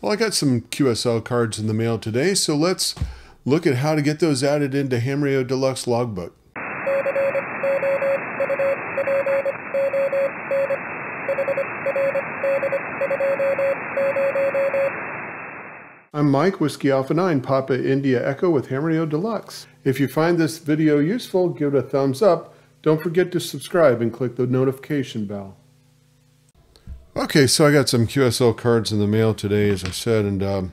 Well, I got some QSL cards in the mail today, so let's look at how to get those added into Ham Radio Deluxe Logbook. I'm Mike, Whiskey Alpha 9, Papa India Echo with Ham Radio Deluxe. If you find this video useful, give it a thumbs up. Don't forget to subscribe and click the notification bell. Okay, so I got some QSL cards in the mail today, as I said, and um,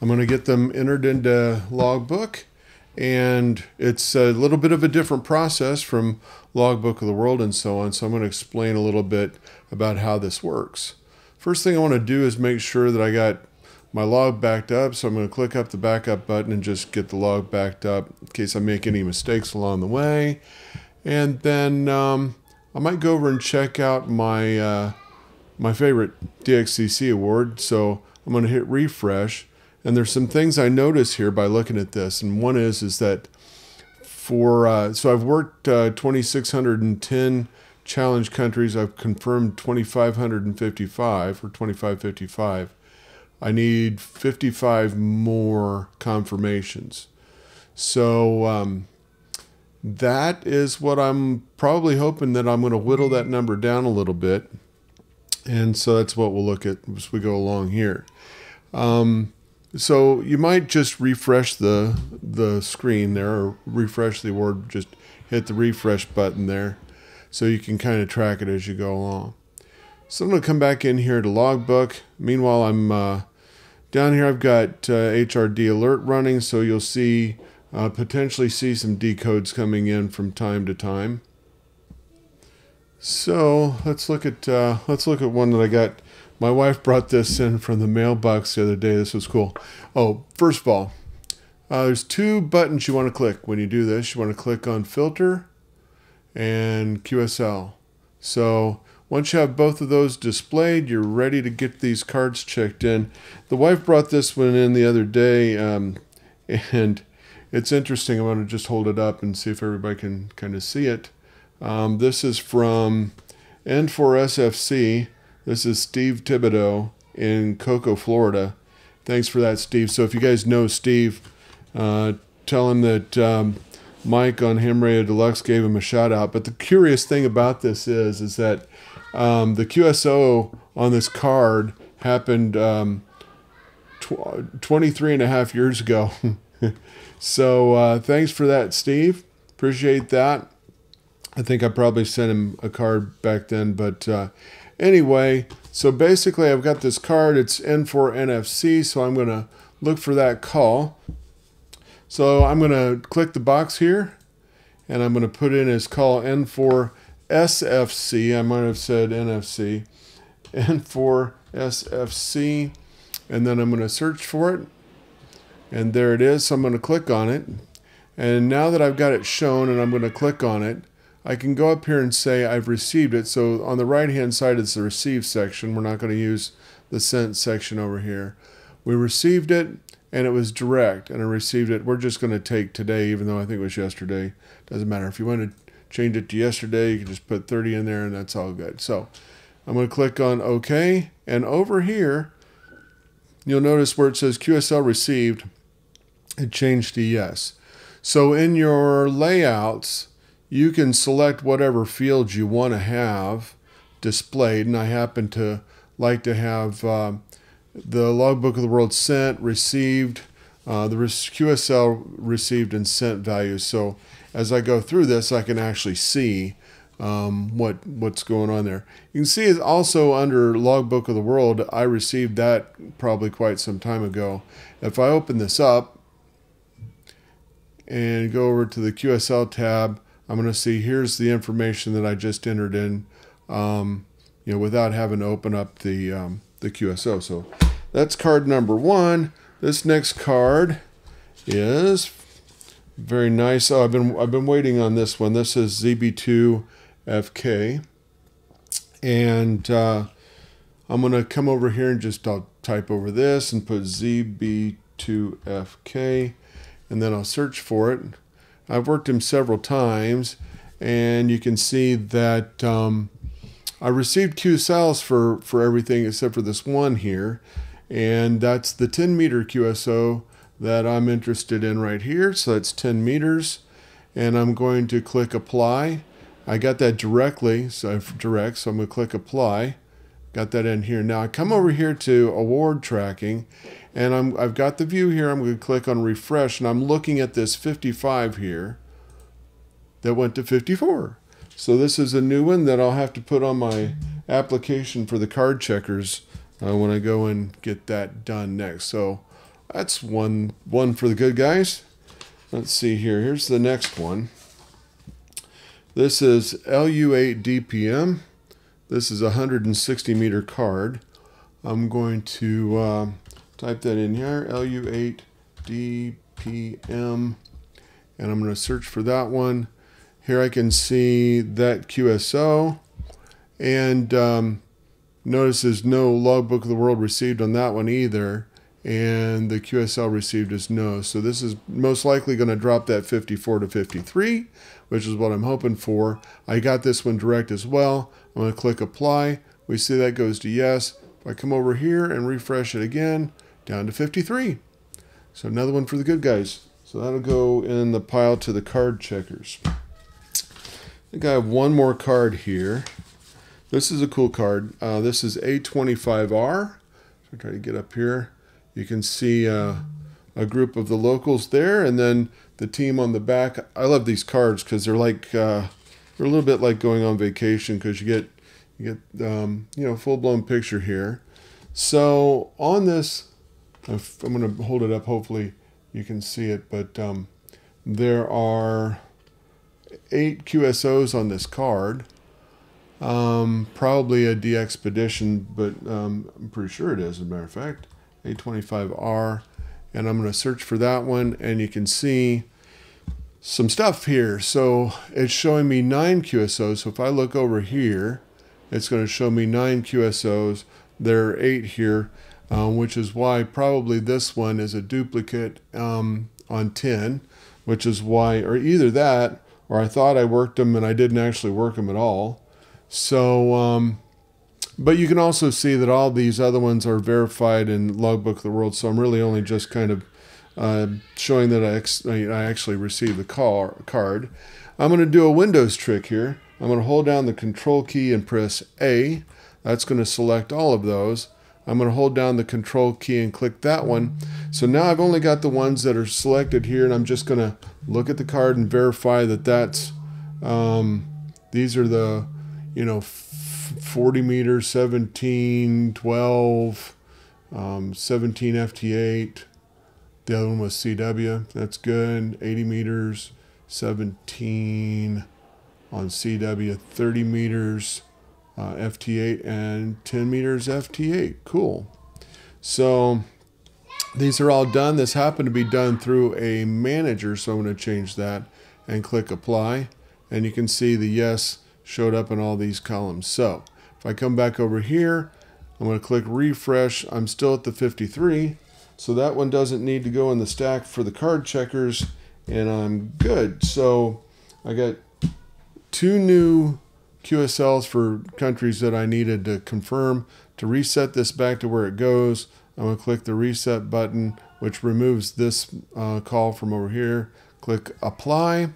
I'm going to get them entered into Logbook. And it's a little bit of a different process from Logbook of the World and so on. So I'm going to explain a little bit about how this works. First thing I want to do is make sure that I got my log backed up. So I'm going to click up the backup button and just get the log backed up in case I make any mistakes along the way. And then um, I might go over and check out my uh, my favorite DXCC award. So I'm going to hit refresh. And there's some things I notice here by looking at this. And one is, is that for, uh, so I've worked uh, 2,610 challenge countries. I've confirmed 2,555 or 2,555. I need 55 more confirmations. So um, that is what I'm probably hoping that I'm going to whittle that number down a little bit. And so that's what we'll look at as we go along here. Um, so you might just refresh the the screen there or refresh the award, just hit the refresh button there so you can kind of track it as you go along. So I'm going to come back in here to logbook. Meanwhile, I'm uh, down here. I've got uh, HRD alert running, so you'll see uh, potentially see some decodes coming in from time to time. So let's look at uh, let's look at one that I got. My wife brought this in from the mailbox the other day. This was cool. Oh, first of all, uh, there's two buttons you want to click when you do this. You want to click on Filter and QSL. So once you have both of those displayed, you're ready to get these cards checked in. The wife brought this one in the other day, um, and it's interesting. I want to just hold it up and see if everybody can kind of see it. Um, this is from N4SFC. This is Steve Thibodeau in Cocoa, Florida. Thanks for that, Steve. So if you guys know Steve, uh, tell him that um, Mike on Ham Radio Deluxe gave him a shout out. But the curious thing about this is, is that um, the QSO on this card happened um, tw 23 and a half years ago. so uh, thanks for that, Steve. Appreciate that. I think I probably sent him a card back then, but uh, anyway, so basically I've got this card, it's N4 NFC, so I'm going to look for that call. So I'm going to click the box here, and I'm going to put in his call N4 SFC, I might have said NFC, N4 SFC, and then I'm going to search for it, and there it is, so I'm going to click on it, and now that I've got it shown and I'm going to click on it, I can go up here and say I've received it. So on the right hand side is the receive section. We're not going to use the sent section over here. We received it and it was direct and I received it. We're just going to take today even though I think it was yesterday. Doesn't matter. If you want to change it to yesterday, you can just put 30 in there and that's all good. So I'm going to click on OK and over here you'll notice where it says QSL received it changed to yes. So in your layouts you can select whatever fields you want to have displayed. And I happen to like to have uh, the logbook of the world sent, received, uh, the QSL received and sent values. So as I go through this, I can actually see um, what what's going on there. You can see it's also under logbook of the world. I received that probably quite some time ago. If I open this up and go over to the QSL tab, I'm going to see here's the information that I just entered in, um, you know, without having to open up the um, the QSO. So that's card number one. This next card is very nice. Oh, I've been I've been waiting on this one. This is ZB2FK, and uh, I'm going to come over here and just I'll type over this and put ZB2FK, and then I'll search for it. I've worked him several times, and you can see that um, I received QSLs for, for everything except for this one here. And that's the 10 meter QSO that I'm interested in right here. So that's 10 meters. And I'm going to click apply. I got that directly, so direct, so I'm going to click apply. Got that in here. Now I come over here to award tracking and I'm, I've got the view here. I'm going to click on refresh and I'm looking at this 55 here that went to 54. So this is a new one that I'll have to put on my application for the card checkers uh, when I go and get that done next. So that's one, one for the good guys. Let's see here. Here's the next one. This is LU8 DPM. This is a 160 meter card. I'm going to uh, type that in here, LU8 DPM, and I'm going to search for that one. Here I can see that QSO, and um, notice there's no logbook of the world received on that one either, and the QSL received is no. So this is most likely going to drop that 54 to 53, which is what I'm hoping for. I got this one direct as well. I'm going to click apply. We see that goes to yes. If I come over here and refresh it again, down to 53. So another one for the good guys. So that'll go in the pile to the card checkers. I think I have one more card here. This is a cool card. Uh, this is A25R. So try to get up here. You can see uh, a group of the locals there, and then the team on the back. I love these cards because they're like uh, they're a little bit like going on vacation because you get you get um, you know full blown picture here. So on this, I'm going to hold it up. Hopefully you can see it, but um, there are eight QSOs on this card. Um, probably a DXpedition, but um, I'm pretty sure it is, as a matter of fact. A25R. And I'm going to search for that one, and you can see some stuff here. So it's showing me nine QSOs. So if I look over here, it's going to show me nine QSOs. There are eight here, um, which is why probably this one is a duplicate um, on 10, which is why, or either that, or I thought I worked them and I didn't actually work them at all. So, um, but you can also see that all these other ones are verified in Logbook of the World. So I'm really only just kind of uh, showing that I, I actually received the car card. I'm going to do a Windows trick here. I'm going to hold down the Control key and press A. That's going to select all of those. I'm going to hold down the Control key and click that one. So now I've only got the ones that are selected here, and I'm just going to look at the card and verify that that's um, these are the you know 40 meters, 17, 12, um, 17 FT8. The other one was CW. That's good. 80 meters, 17 on CW, 30 meters uh, FT8, and 10 meters FT8. Cool. So these are all done. This happened to be done through a manager, so I'm going to change that and click apply. And you can see the yes showed up in all these columns. So if I come back over here, I'm going to click refresh. I'm still at the 53. So that one doesn't need to go in the stack for the card checkers and I'm good. So I got two new QSLs for countries that I needed to confirm. To reset this back to where it goes, I'm going to click the reset button, which removes this uh, call from over here. Click apply,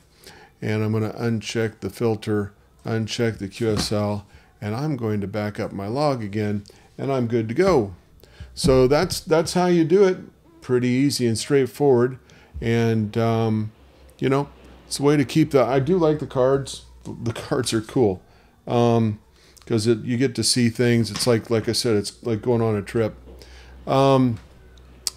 and I'm going to uncheck the filter, uncheck the QSL, and I'm going to back up my log again, and I'm good to go. So that's that's how you do it. Pretty easy and straightforward. And um, you know, it's a way to keep the. I do like the cards. The cards are cool because um, you get to see things. It's like like I said, it's like going on a trip. Um,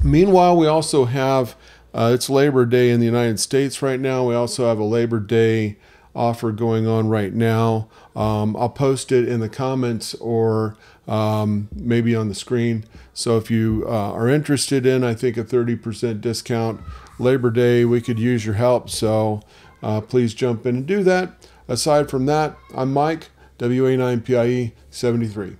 meanwhile, we also have. Uh, it's Labor Day in the United States right now. We also have a Labor Day offer going on right now. Um, I'll post it in the comments or um, maybe on the screen. So if you uh, are interested in, I think, a 30% discount Labor Day, we could use your help. So uh, please jump in and do that. Aside from that, I'm Mike, WA9PIE 73.